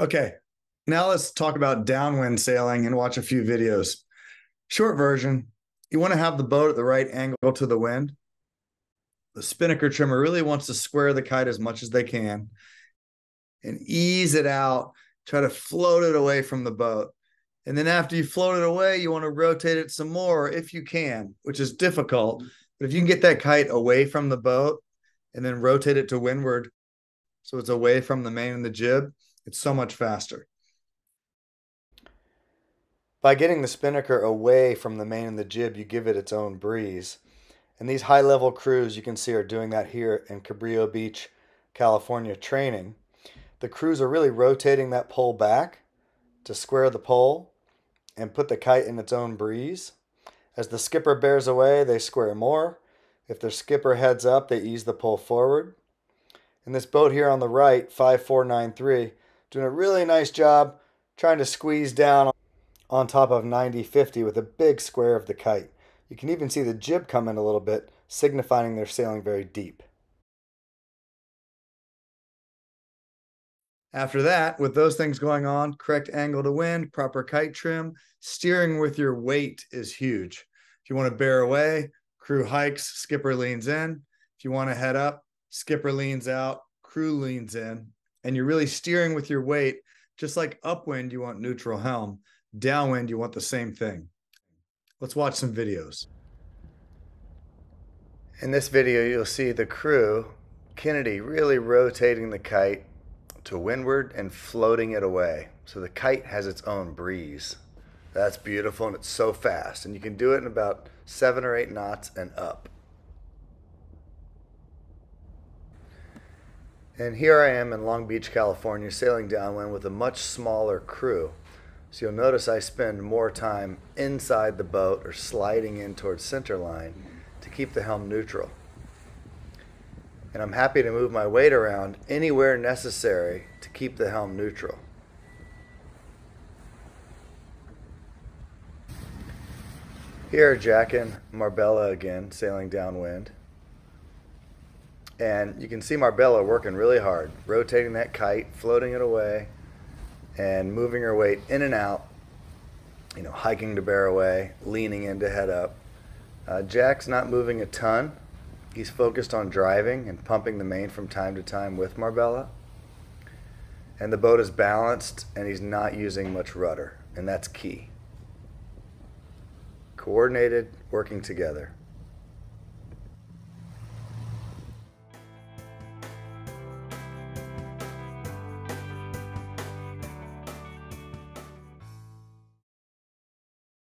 Okay, now let's talk about downwind sailing and watch a few videos. Short version you want to have the boat at the right angle to the wind. The spinnaker trimmer really wants to square the kite as much as they can and ease it out, try to float it away from the boat. And then after you float it away, you want to rotate it some more if you can, which is difficult. But if you can get that kite away from the boat and then rotate it to windward so it's away from the main and the jib, it's so much faster. By getting the spinnaker away from the main and the jib, you give it its own breeze. And these high level crews you can see are doing that here in Cabrillo Beach, California training. The crews are really rotating that pole back to square the pole and put the kite in its own breeze. As the skipper bears away, they square more. If their skipper heads up, they ease the pole forward. And this boat here on the right, 5493, doing a really nice job trying to squeeze down on top of 9050 with a big square of the kite. You can even see the jib come in a little bit, signifying they're sailing very deep. After that, with those things going on, correct angle to wind, proper kite trim, steering with your weight is huge. If you want to bear away, crew hikes, skipper leans in. If you want to head up, skipper leans out, crew leans in, and you're really steering with your weight. Just like upwind, you want neutral helm. Downwind, you want the same thing. Let's watch some videos. In this video, you'll see the crew, Kennedy, really rotating the kite to windward and floating it away. So the kite has its own breeze. That's beautiful and it's so fast. And you can do it in about seven or eight knots and up. And here I am in Long Beach, California, sailing downwind with a much smaller crew. So you'll notice I spend more time inside the boat or sliding in towards centerline to keep the helm neutral. And I'm happy to move my weight around anywhere necessary to keep the helm neutral. Here, Jack and Marbella again, sailing downwind. And you can see Marbella working really hard, rotating that kite, floating it away, and moving her weight in and out, you know, hiking to bear away, leaning in to head up. Uh, Jack's not moving a ton. He's focused on driving and pumping the main from time to time with Marbella. And the boat is balanced and he's not using much rudder, and that's key. Coordinated, working together.